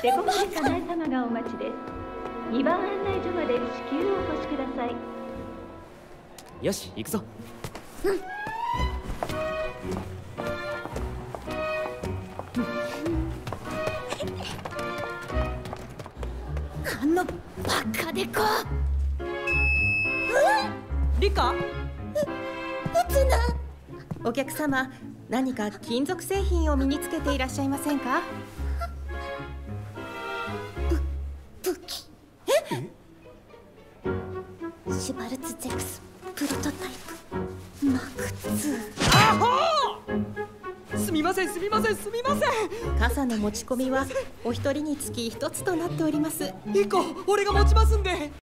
デコシ早苗様がお待ちです。2番案内所まで至急お越しください。よし行くぞ。あのバカでこリカ？うつな。お客様何か金属製品を身につけていらっしゃいませんか？シュバルツゼクスプロトタイプマク2アホすみませんすみませんすみません。傘の持ち込みはお一人につき一つとなっております。リコ俺が持ちますんで